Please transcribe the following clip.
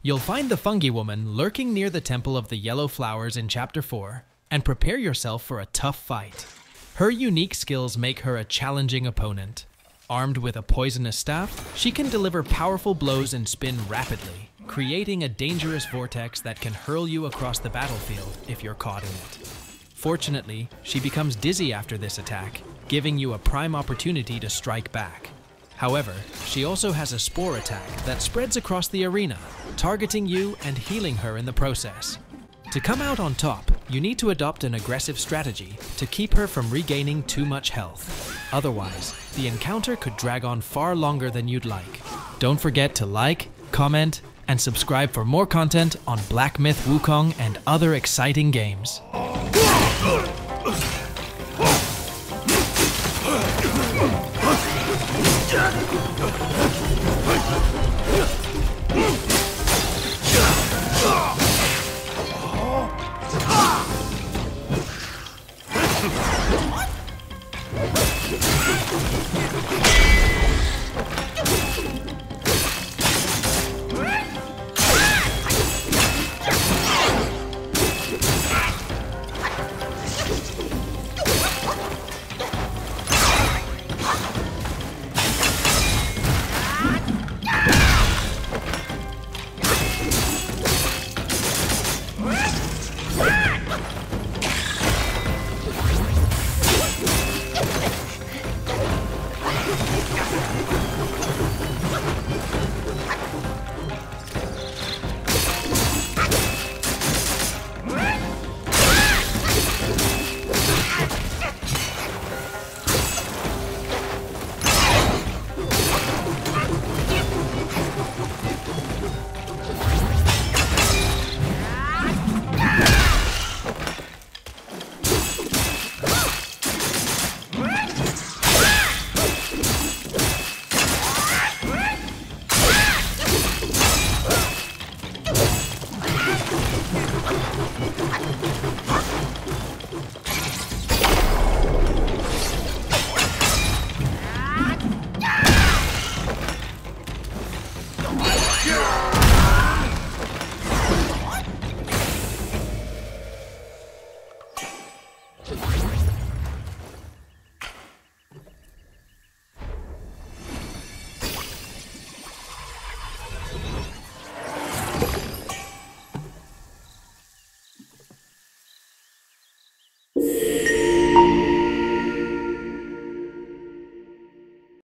You'll find the Fungi Woman lurking near the Temple of the Yellow Flowers in Chapter 4, and prepare yourself for a tough fight. Her unique skills make her a challenging opponent. Armed with a poisonous staff, she can deliver powerful blows and spin rapidly, creating a dangerous vortex that can hurl you across the battlefield if you're caught in it. Fortunately, she becomes dizzy after this attack giving you a prime opportunity to strike back. However, she also has a spore attack that spreads across the arena, targeting you and healing her in the process. To come out on top, you need to adopt an aggressive strategy to keep her from regaining too much health. Otherwise, the encounter could drag on far longer than you'd like. Don't forget to like, comment, and subscribe for more content on Black Myth Wukong and other exciting games. What?